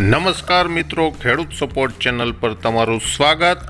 નમસ્કાર મિત્રો ખેડૂત સપોર્ટ ચેનલ પર તમારું સ્વાગત